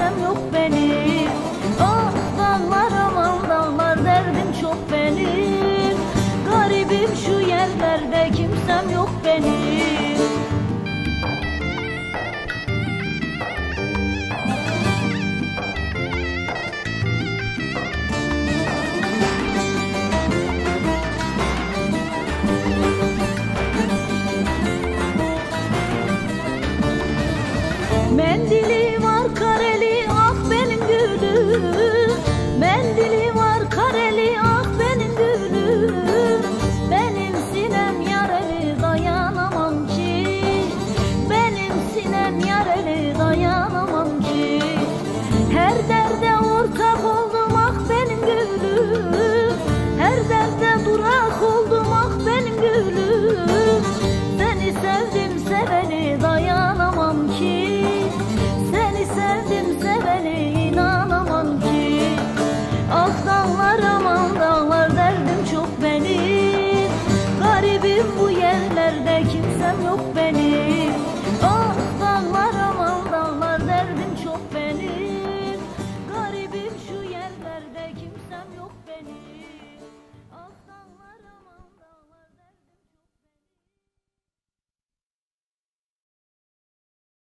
çarem yok benim. Ah dağlar aman dağlar derdim çok benim. Garibim şu yerlerde kimsem yok benim. Garibim bu yerlerde kimsem yok benim. Oh dağlara